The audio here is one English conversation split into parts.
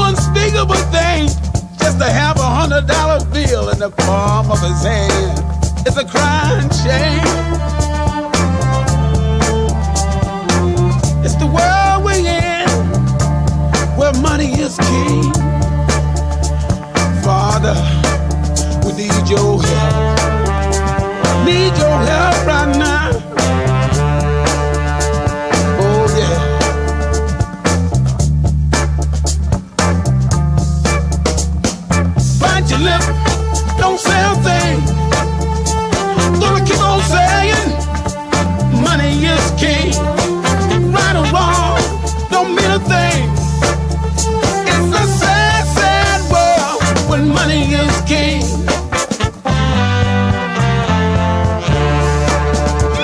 unspeakable thing just to have a hundred dollar bill in the palm of his hand. It's a crying shame. It's the world we're in where money is king. Father, we need your help. Need your help right now. Your lip, don't say a thing. Gonna keep on saying, money is king. Right or wrong, don't mean a thing. It's a sad, sad world when money is king.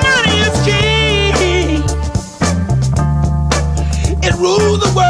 Money is king. It rules the world.